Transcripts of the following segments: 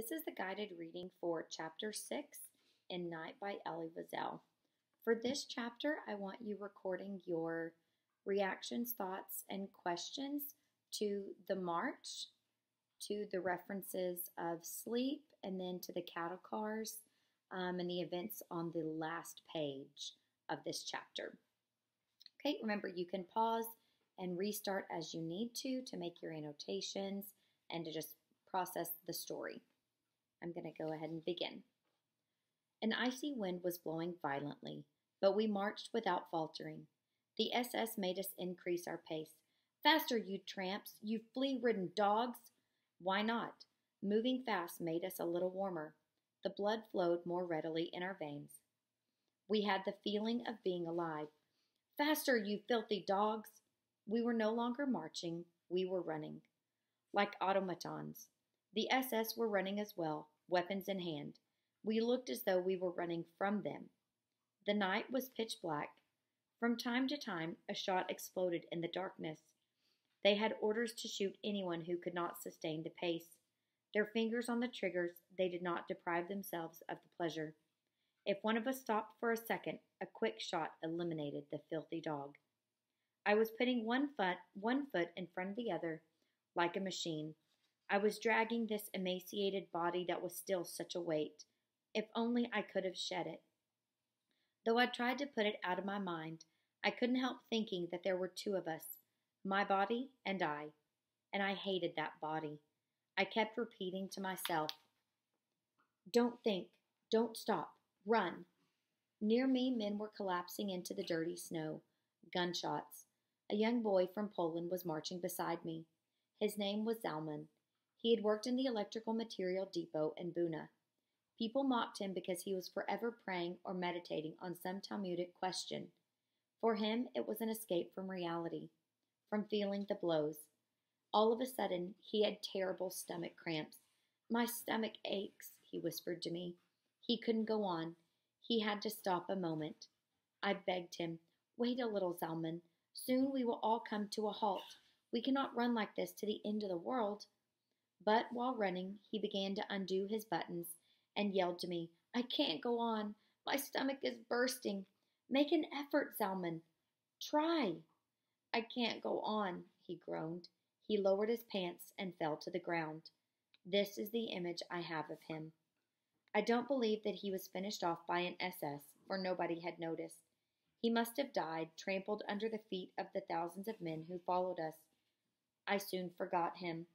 This is the guided reading for Chapter 6 in Night by Elie Wiesel. For this chapter, I want you recording your reactions, thoughts, and questions to the march, to the references of sleep, and then to the cattle cars um, and the events on the last page of this chapter. Okay, remember you can pause and restart as you need to to make your annotations and to just process the story. I'm going to go ahead and begin. An icy wind was blowing violently, but we marched without faltering. The SS made us increase our pace. Faster, you tramps, you flea ridden dogs! Why not? Moving fast made us a little warmer. The blood flowed more readily in our veins. We had the feeling of being alive. Faster, you filthy dogs! We were no longer marching, we were running. Like automatons, the SS were running as well, weapons in hand. We looked as though we were running from them. The night was pitch black. From time to time, a shot exploded in the darkness. They had orders to shoot anyone who could not sustain the pace. Their fingers on the triggers, they did not deprive themselves of the pleasure. If one of us stopped for a second, a quick shot eliminated the filthy dog. I was putting one foot, one foot in front of the other, like a machine. I was dragging this emaciated body that was still such a weight. If only I could have shed it. Though I tried to put it out of my mind, I couldn't help thinking that there were two of us, my body and I, and I hated that body. I kept repeating to myself, Don't think, don't stop, run. Near me, men were collapsing into the dirty snow. Gunshots. A young boy from Poland was marching beside me. His name was Zalman. He had worked in the electrical material depot in Buna. People mocked him because he was forever praying or meditating on some Talmudic question. For him, it was an escape from reality, from feeling the blows. All of a sudden, he had terrible stomach cramps. My stomach aches, he whispered to me. He couldn't go on. He had to stop a moment. I begged him, Wait a little, Zalman. Soon we will all come to a halt. We cannot run like this to the end of the world. But while running, he began to undo his buttons and yelled to me, I can't go on. My stomach is bursting. Make an effort, Zalman. Try. I can't go on, he groaned. He lowered his pants and fell to the ground. This is the image I have of him. I don't believe that he was finished off by an SS, for nobody had noticed. He must have died, trampled under the feet of the thousands of men who followed us. I soon forgot him.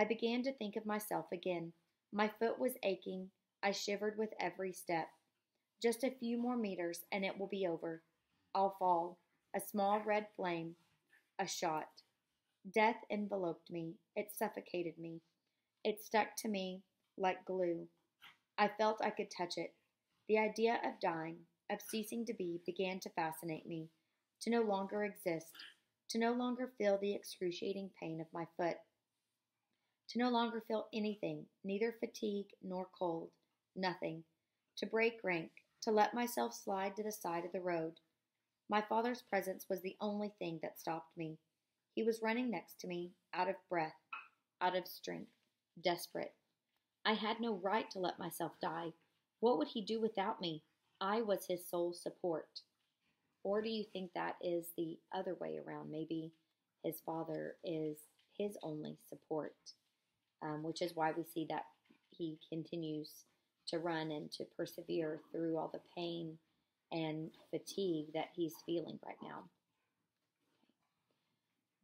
I began to think of myself again. My foot was aching. I shivered with every step. Just a few more meters and it will be over. I'll fall. A small red flame. A shot. Death enveloped me. It suffocated me. It stuck to me like glue. I felt I could touch it. The idea of dying, of ceasing to be, began to fascinate me, to no longer exist, to no longer feel the excruciating pain of my foot to no longer feel anything, neither fatigue nor cold, nothing, to break rank, to let myself slide to the side of the road. My father's presence was the only thing that stopped me. He was running next to me, out of breath, out of strength, desperate. I had no right to let myself die. What would he do without me? I was his sole support. Or do you think that is the other way around? Maybe his father is his only support um, which is why we see that he continues to run and to persevere through all the pain and fatigue that he's feeling right now.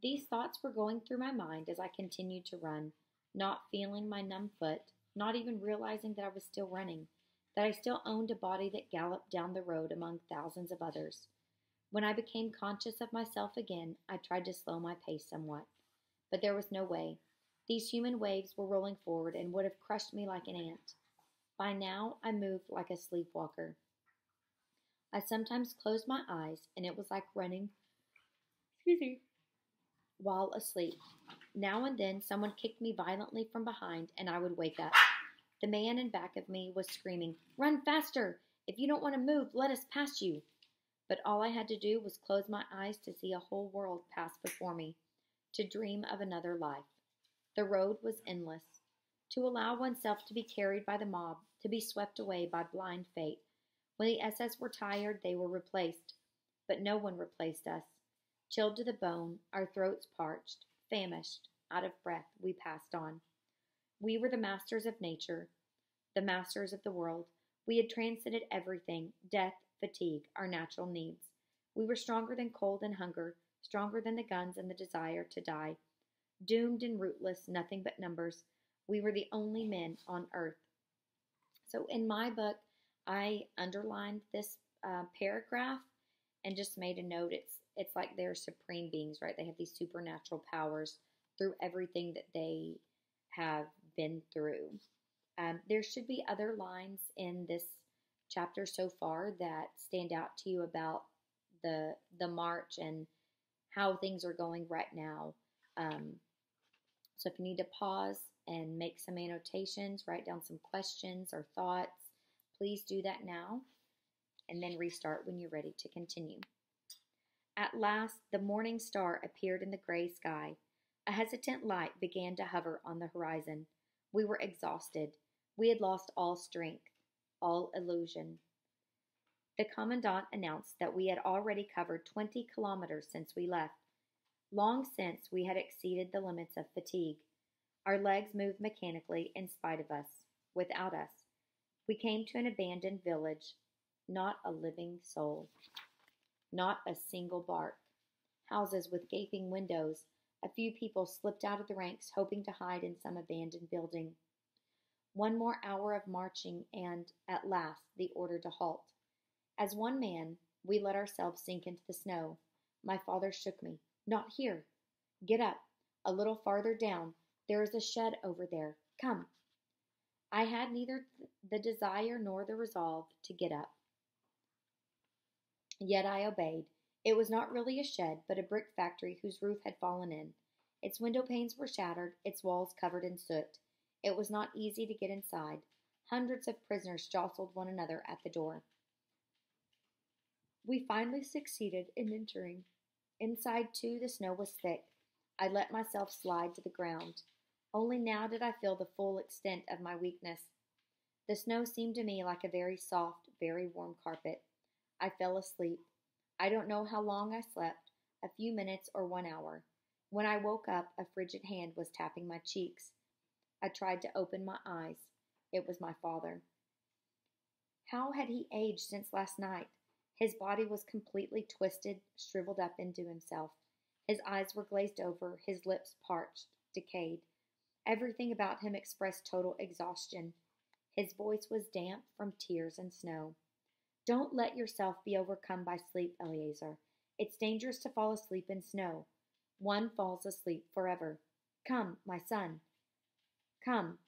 These thoughts were going through my mind as I continued to run, not feeling my numb foot, not even realizing that I was still running, that I still owned a body that galloped down the road among thousands of others. When I became conscious of myself again, I tried to slow my pace somewhat, but there was no way. These human waves were rolling forward and would have crushed me like an ant. By now, I moved like a sleepwalker. I sometimes closed my eyes, and it was like running excuse me, while asleep. Now and then, someone kicked me violently from behind, and I would wake up. The man in back of me was screaming, Run faster! If you don't want to move, let us pass you. But all I had to do was close my eyes to see a whole world pass before me, to dream of another life. The road was endless. to allow oneself to be carried by the mob, to be swept away by blind fate. When the SS were tired, they were replaced, but no one replaced us. Chilled to the bone, our throats parched, famished, out of breath, we passed on. We were the masters of nature, the masters of the world. We had transcended everything death, fatigue, our natural needs. We were stronger than cold and hunger, stronger than the guns and the desire to die. Doomed and rootless, nothing but numbers, we were the only men on earth. So in my book, I underlined this uh, paragraph and just made a note. It's it's like they're supreme beings, right? They have these supernatural powers through everything that they have been through. Um, there should be other lines in this chapter so far that stand out to you about the the march and how things are going right now. Um, so if you need to pause and make some annotations, write down some questions or thoughts, please do that now and then restart when you're ready to continue. At last, the morning star appeared in the gray sky. A hesitant light began to hover on the horizon. We were exhausted. We had lost all strength, all illusion. The commandant announced that we had already covered 20 kilometers since we left. Long since we had exceeded the limits of fatigue. Our legs moved mechanically in spite of us, without us. We came to an abandoned village. Not a living soul. Not a single bark. Houses with gaping windows. A few people slipped out of the ranks, hoping to hide in some abandoned building. One more hour of marching, and, at last, the order to halt. As one man, we let ourselves sink into the snow. My father shook me. Not here. Get up. A little farther down. There is a shed over there. Come. I had neither the desire nor the resolve to get up. Yet I obeyed. It was not really a shed, but a brick factory whose roof had fallen in. Its window panes were shattered, its walls covered in soot. It was not easy to get inside. Hundreds of prisoners jostled one another at the door. We finally succeeded in entering. Inside, too, the snow was thick. I let myself slide to the ground. Only now did I feel the full extent of my weakness. The snow seemed to me like a very soft, very warm carpet. I fell asleep. I don't know how long I slept, a few minutes or one hour. When I woke up, a frigid hand was tapping my cheeks. I tried to open my eyes. It was my father. How had he aged since last night? His body was completely twisted, shriveled up into himself. His eyes were glazed over, his lips parched, decayed. Everything about him expressed total exhaustion. His voice was damp from tears and snow. Don't let yourself be overcome by sleep, Eliezer. It's dangerous to fall asleep in snow. One falls asleep forever. Come, my son. Come,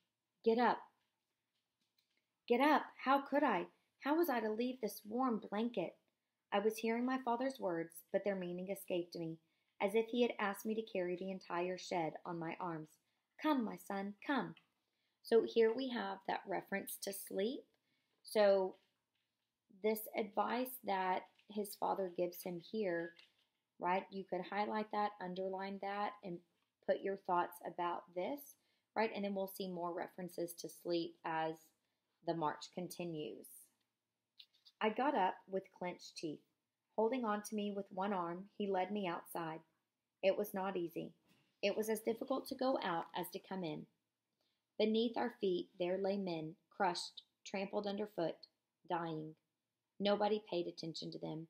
get up. Get up. How could I? How was I to leave this warm blanket? I was hearing my father's words, but their meaning escaped me, as if he had asked me to carry the entire shed on my arms. Come, my son, come. So here we have that reference to sleep. So, this advice that his father gives him here, right? You could highlight that, underline that, and put your thoughts about this, right? And then we'll see more references to sleep as the march continues. I got up with clenched teeth. Holding on to me with one arm, he led me outside. It was not easy. It was as difficult to go out as to come in. Beneath our feet there lay men, crushed, trampled underfoot, dying. Nobody paid attention to them.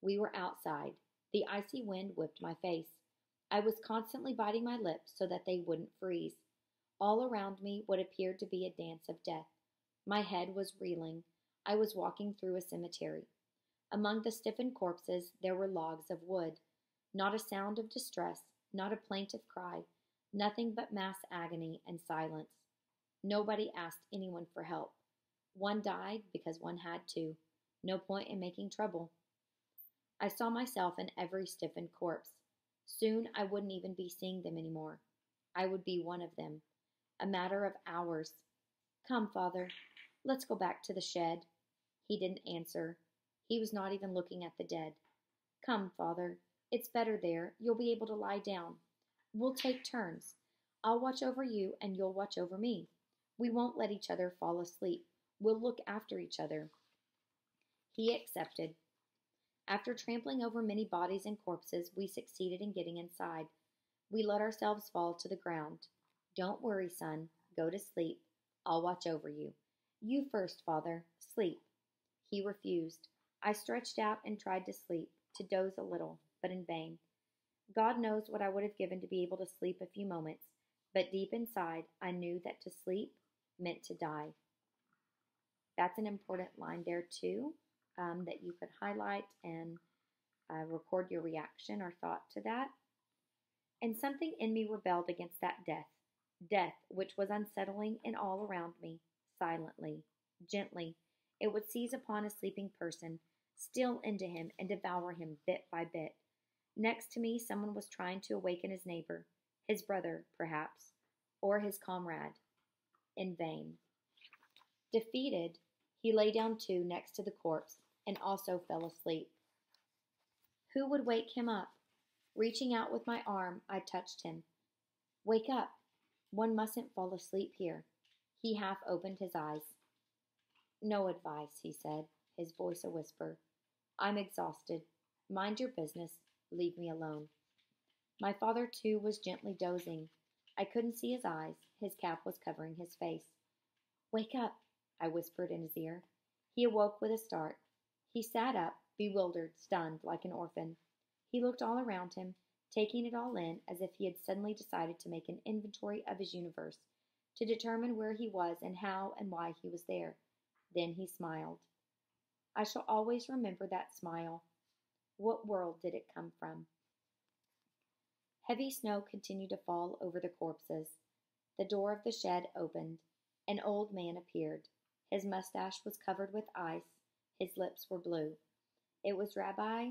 We were outside. The icy wind whipped my face. I was constantly biting my lips so that they wouldn't freeze. All around me what appeared to be a dance of death. My head was reeling. I was walking through a cemetery. Among the stiffened corpses there were logs of wood. Not a sound of distress, not a plaintive cry, nothing but mass agony and silence. Nobody asked anyone for help. One died because one had to. No point in making trouble. I saw myself in every stiffened corpse. Soon I wouldn't even be seeing them anymore. I would be one of them. A matter of hours. Come, father, let's go back to the shed. He didn't answer. He was not even looking at the dead. Come, father. It's better there. You'll be able to lie down. We'll take turns. I'll watch over you, and you'll watch over me. We won't let each other fall asleep. We'll look after each other. He accepted. After trampling over many bodies and corpses, we succeeded in getting inside. We let ourselves fall to the ground. Don't worry, son. Go to sleep. I'll watch over you. You first, father. Sleep. He refused. I stretched out and tried to sleep, to doze a little, but in vain. God knows what I would have given to be able to sleep a few moments, but deep inside I knew that to sleep meant to die. That's an important line there, too, um, that you could highlight and uh, record your reaction or thought to that. And something in me rebelled against that death, death which was unsettling and all around me, silently, gently. It would seize upon a sleeping person, steal into him, and devour him bit by bit. Next to me, someone was trying to awaken his neighbor, his brother, perhaps, or his comrade. In vain. Defeated, he lay down too next to the corpse and also fell asleep. Who would wake him up? Reaching out with my arm, I touched him. Wake up. One mustn't fall asleep here. He half opened his eyes. No advice, he said, his voice a whisper. I'm exhausted. Mind your business. Leave me alone. My father, too, was gently dozing. I couldn't see his eyes. His cap was covering his face. Wake up, I whispered in his ear. He awoke with a start. He sat up, bewildered, stunned, like an orphan. He looked all around him, taking it all in as if he had suddenly decided to make an inventory of his universe, to determine where he was and how and why he was there. Then he smiled. I shall always remember that smile. What world did it come from? Heavy snow continued to fall over the corpses. The door of the shed opened. An old man appeared. His mustache was covered with ice. His lips were blue. It was Rabbi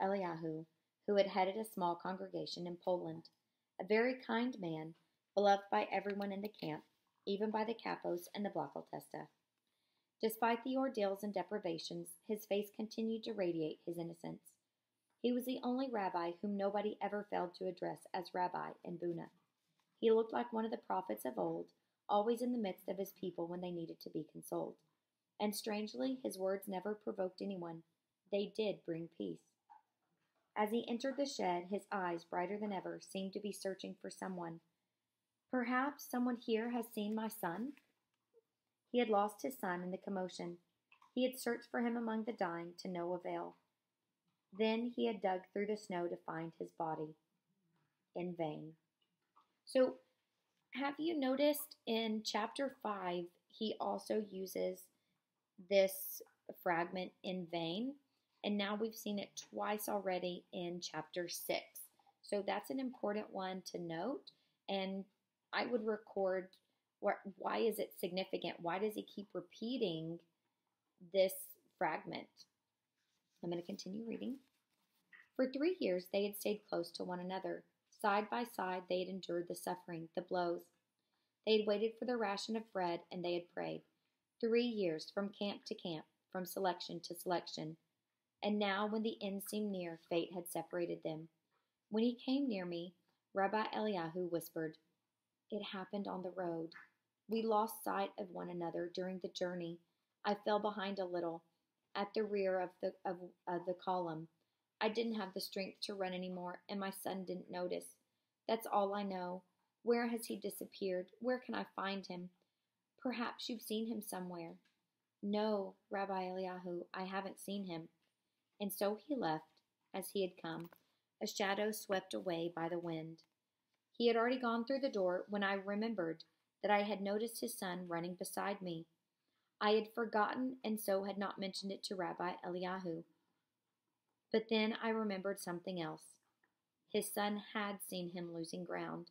Eliyahu, who had headed a small congregation in Poland. A very kind man, beloved by everyone in the camp, even by the capos and the Blockälteste. Despite the ordeals and deprivations, his face continued to radiate his innocence. He was the only rabbi whom nobody ever failed to address as rabbi in Buna. He looked like one of the prophets of old, always in the midst of his people when they needed to be consoled. And strangely, his words never provoked anyone. They did bring peace. As he entered the shed, his eyes, brighter than ever, seemed to be searching for someone. Perhaps someone here has seen my son? He had lost his son in the commotion. He had searched for him among the dying to no avail. Then he had dug through the snow to find his body. In vain. So, have you noticed in chapter 5, he also uses this fragment in vain? And now we've seen it twice already in chapter 6. So, that's an important one to note. And I would record why is it significant? Why does he keep repeating this fragment? I'm going to continue reading. For three years they had stayed close to one another. Side by side they had endured the suffering, the blows. They had waited for their ration of bread, and they had prayed. Three years, from camp to camp, from selection to selection. And now, when the end seemed near, fate had separated them. When he came near me, Rabbi Eliyahu whispered, It happened on the road. We lost sight of one another during the journey. I fell behind a little at the rear of the, of, of the column. I didn't have the strength to run anymore, and my son didn't notice. That's all I know. Where has he disappeared? Where can I find him? Perhaps you've seen him somewhere. No, Rabbi Eliyahu, I haven't seen him. And so he left, as he had come, a shadow swept away by the wind. He had already gone through the door when I remembered that I had noticed his son running beside me. I had forgotten and so had not mentioned it to Rabbi Eliyahu. But then I remembered something else. His son had seen him losing ground,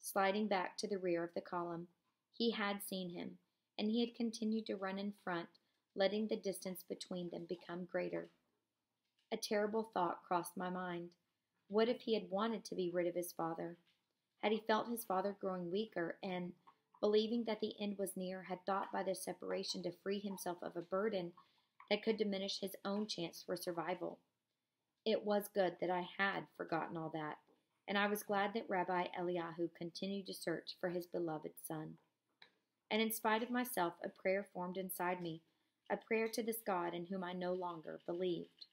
sliding back to the rear of the column. He had seen him, and he had continued to run in front, letting the distance between them become greater. A terrible thought crossed my mind. What if he had wanted to be rid of his father? Had he felt his father growing weaker and, believing that the end was near, had thought by this separation to free himself of a burden that could diminish his own chance for survival? It was good that I had forgotten all that. and I was glad that Rabbi Eliyahu continued to search for his beloved son. And in spite of myself, a prayer formed inside me, a prayer to this God in whom I no longer believed.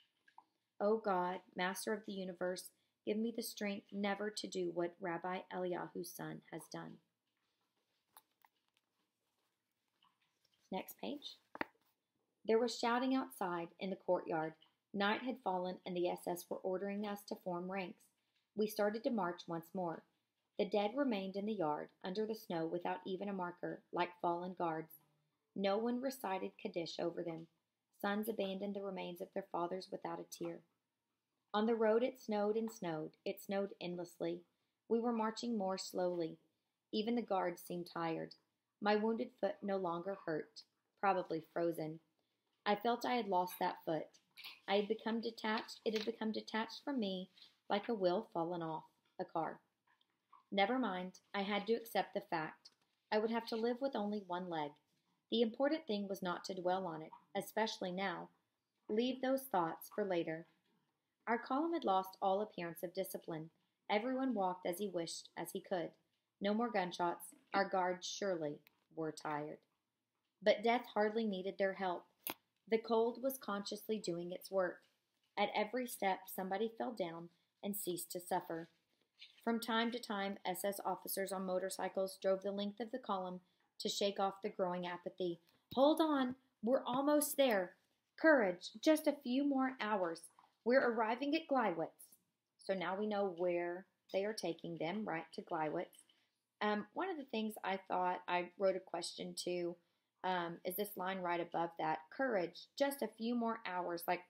O God, Master of the universe, give me the strength never to do what Rabbi Eliyahu's son has done. Next page. There was shouting outside in the courtyard. Night had fallen, and the SS were ordering us to form ranks. We started to march once more. The dead remained in the yard, under the snow, without even a marker, like fallen guards. No one recited Kaddish over them. Sons abandoned the remains of their fathers without a tear. On the road it snowed and snowed. It snowed endlessly. We were marching more slowly. Even the guards seemed tired. My wounded foot no longer hurt, probably frozen. I felt I had lost that foot. I had become detached, it had become detached from me like a wheel fallen off a car. Never mind, I had to accept the fact. I would have to live with only one leg. The important thing was not to dwell on it, especially now. Leave those thoughts for later. Our column had lost all appearance of discipline. Everyone walked as he wished, as he could. No more gunshots. Our guards surely were tired. But death hardly needed their help. The cold was consciously doing its work. At every step, somebody fell down and ceased to suffer. From time to time, SS officers on motorcycles drove the length of the column to shake off the growing apathy. Hold on, we're almost there. Courage, just a few more hours. We're arriving at Gleiwitz. So now we know where they are taking them, right to Gleiwitz. Um, one of the things I thought I wrote a question to um, is this line right above that. Courage, just a few more hours. Like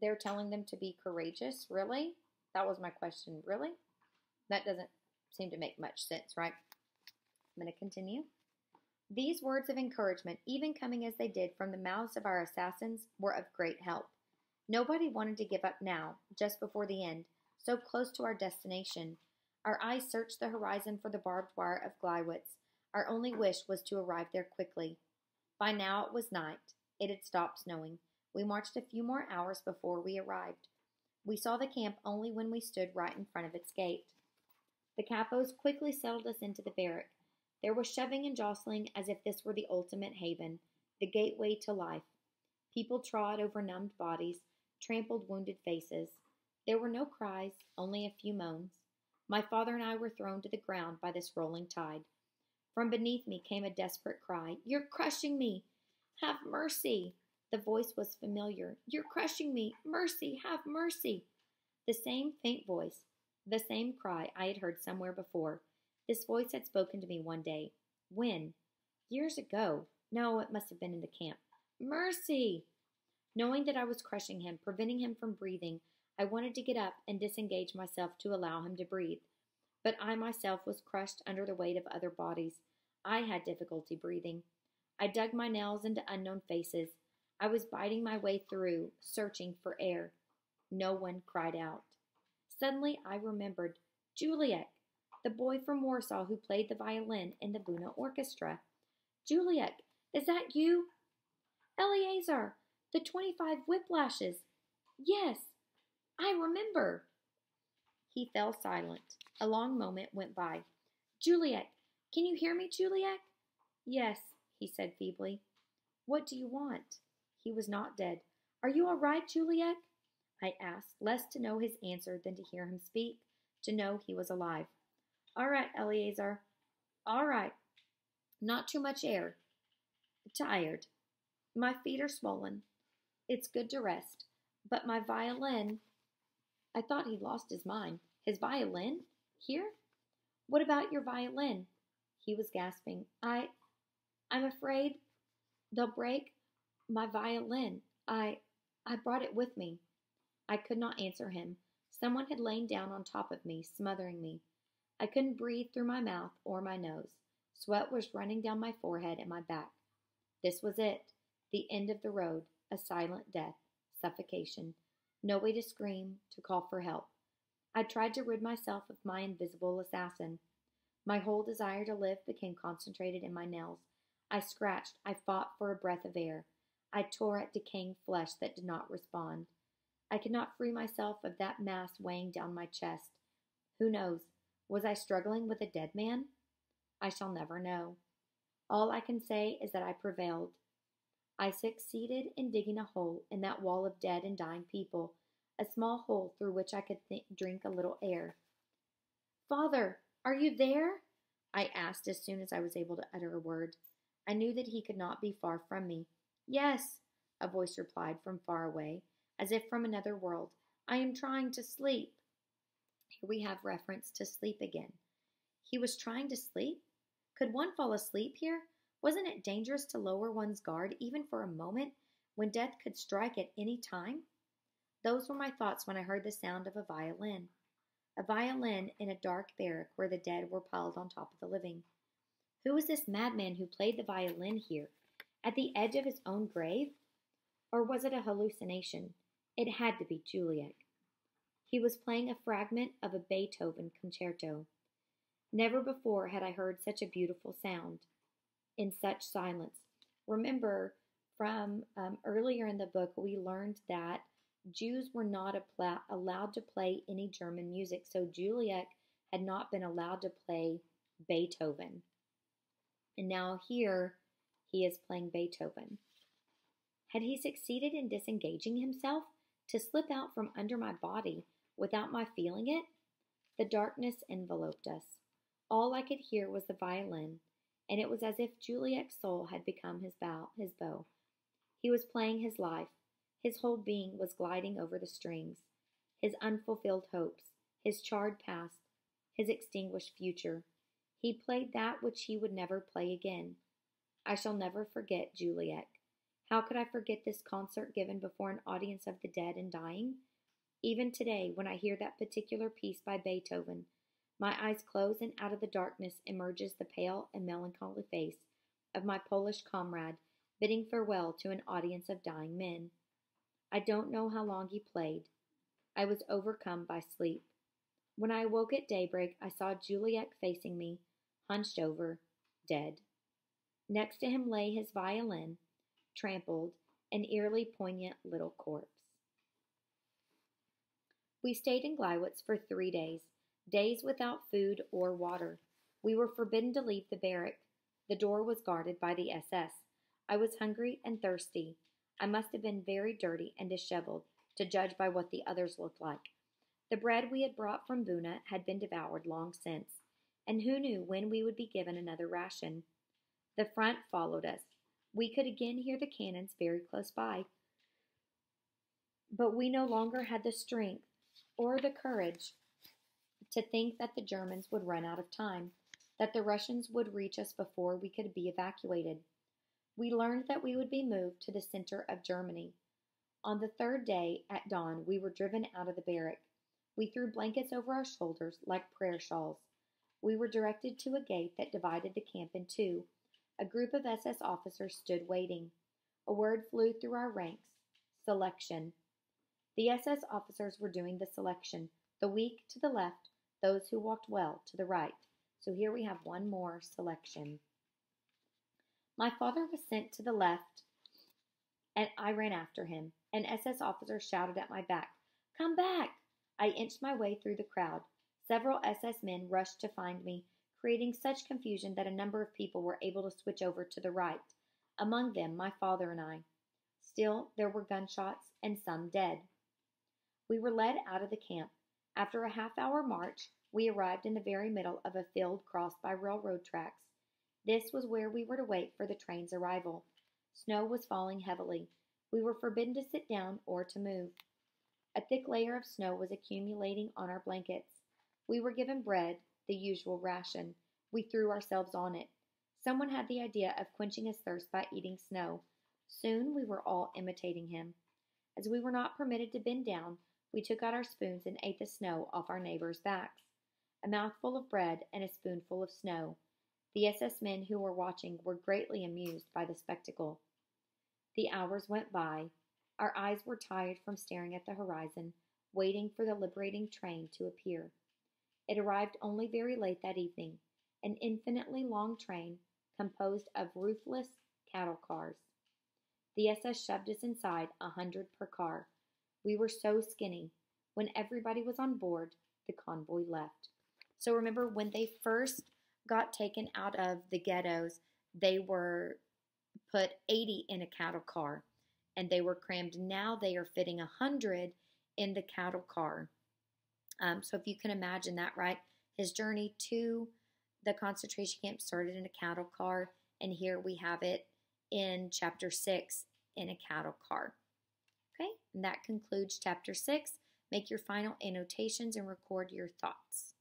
they're telling them to be courageous. Really? That was my question. Really? That doesn't seem to make much sense, right? I'm going to continue. These words of encouragement, even coming as they did from the mouths of our assassins, were of great help. Nobody wanted to give up now, just before the end, so close to our destination. Our eyes searched the horizon for the barbed wire of Gleiwitz. Our only wish was to arrive there quickly. By now it was night. It had stopped snowing. We marched a few more hours before we arrived. We saw the camp only when we stood right in front of its gate. The capos quickly settled us into the barrack. There was shoving and jostling as if this were the ultimate haven, the gateway to life. People trod over numbed bodies, trampled wounded faces. There were no cries, only a few moans. My father and I were thrown to the ground by this rolling tide. From beneath me came a desperate cry You're crushing me! Have mercy! The voice was familiar. You're crushing me! Mercy! Have mercy! The same faint voice, the same cry I had heard somewhere before. This voice had spoken to me one day. When? Years ago. No, it must have been in the camp. Mercy! Knowing that I was crushing him, preventing him from breathing, I wanted to get up and disengage myself to allow him to breathe. But I myself was crushed under the weight of other bodies. I had difficulty breathing. I dug my nails into unknown faces. I was biting my way through, searching for air. No one cried out. Suddenly I remembered Juliek, the boy from Warsaw who played the violin in the Buna Orchestra. Juliek, is that you? Eliezer, the 25 whiplashes. Yes, I remember. He fell silent. A long moment went by. Juliek, can you hear me, Juliek? Yes, he said feebly. What do you want? He was not dead. Are you all right, Juliek? I asked, less to know his answer than to hear him speak, to know he was alive. All right, Eliezer. All right. Not too much air. Tired. My feet are swollen. It's good to rest. But my violin. I thought he'd lost his mind. His violin? Here? What about your violin? He was gasping. I. I'm afraid they'll break my violin. I. I brought it with me. I could not answer him. Someone had lain down on top of me, smothering me. I couldn't breathe through my mouth or my nose. Sweat was running down my forehead and my back. This was it, the end of the road, a silent death, suffocation. No way to scream, to call for help. I tried to rid myself of my invisible assassin. My whole desire to live became concentrated in my nails. I scratched, I fought for a breath of air. I tore at decaying flesh that did not respond. I could not free myself of that mass weighing down my chest. Who knows? Was I struggling with a dead man? I shall never know. All I can say is that I prevailed. I succeeded in digging a hole in that wall of dead and dying people, a small hole through which I could th- drink a little air. Father, are you there? I asked as soon as I was able to utter a word. I knew that he could not be far from me. Yes, a voice replied from far away, as if from another world. I am trying to sleep. Here we have reference to sleep again. He was trying to sleep? Could one fall asleep here? Wasn't it dangerous to lower one's guard even for a moment when death could strike at any time? Those were my thoughts when I heard the sound of a violin. A violin in a dark barrack where the dead were piled on top of the living. Who was this madman who played the violin here, at the edge of his own grave? Or was it a hallucination? It had to be Juliek. He was playing a fragment of a Beethoven concerto. Never before had I heard such a beautiful sound in such silence. Remember, from um, earlier in the book, we learned that Jews were not pla- allowed to play any German music, so Juliek had not been allowed to play Beethoven. And now here he is playing Beethoven. Had he succeeded in disengaging himself to slip out from under my body without my feeling it? The darkness enveloped us. All I could hear was the violin, and it was as if Juliek's soul had become his bow. His bow. He was playing his life. His whole being was gliding over the strings. His unfulfilled hopes, his charred past, his extinguished future. He played that which he would never play again. I shall never forget Juliek. How could I forget this concert given before an audience of the dead and dying? Even today, when I hear that particular piece by Beethoven, my eyes close, and out of the darkness emerges the pale and melancholy face of my Polish comrade, bidding farewell to an audience of dying men. I don't know how long he played. I was overcome by sleep. When I awoke at daybreak, I saw Juliek facing me, hunched over, dead. Next to him lay his violin, trampled, an eerily poignant little corpse. We stayed in Gleiwitz for three days, days without food or water. We were forbidden to leave the barrack. The door was guarded by the SS. I was hungry and thirsty. I must have been very dirty and disheveled, to judge by what the others looked like. The bread we had brought from Buna had been devoured long since, and who knew when we would be given another ration? The front followed us. We could again hear the cannons very close by. But we no longer had the strength or the courage to think that the Germans would run out of time, that the Russians would reach us before we could be evacuated. We learned that we would be moved to the center of Germany. On the third day, at dawn, we were driven out of the barrack. We threw blankets over our shoulders like prayer shawls. We were directed to a gate that divided the camp in two. A group of SS officers stood waiting. A word flew through our ranks selection. The SS officers were doing the selection, the weak to the left, those who walked well to the right. So here we have one more selection. My father was sent to the left, and I ran after him. An SS officer shouted at my back, Come back! I inched my way through the crowd. Several SS men rushed to find me, creating such confusion that a number of people were able to switch over to the right, among them my father and I. Still, there were gunshots and some dead. We were led out of the camp. After a half hour march, we arrived in the very middle of a field crossed by railroad tracks. This was where we were to wait for the train's arrival. Snow was falling heavily. We were forbidden to sit down or to move. A thick layer of snow was accumulating on our blankets. We were given bread, the usual ration. We threw ourselves on it. Someone had the idea of quenching his thirst by eating snow. Soon we were all imitating him. As we were not permitted to bend down, we took out our spoons and ate the snow off our neighbors' backs. A mouthful of bread and a spoonful of snow. The SS men who were watching were greatly amused by the spectacle. The hours went by. Our eyes were tired from staring at the horizon, waiting for the liberating train to appear. It arrived only very late that evening, an infinitely long train composed of roofless cattle cars. The SS shoved us inside, a hundred per car. We were so skinny. When everybody was on board, the convoy left. So remember, when they first got taken out of the ghettos, they were put 80 in a cattle car and they were crammed. Now they are fitting 100 in the cattle car. Um, so if you can imagine that, right? His journey to the concentration camp started in a cattle car, and here we have it in chapter 6 in a cattle car. Okay, and that concludes chapter 6. Make your final annotations and record your thoughts.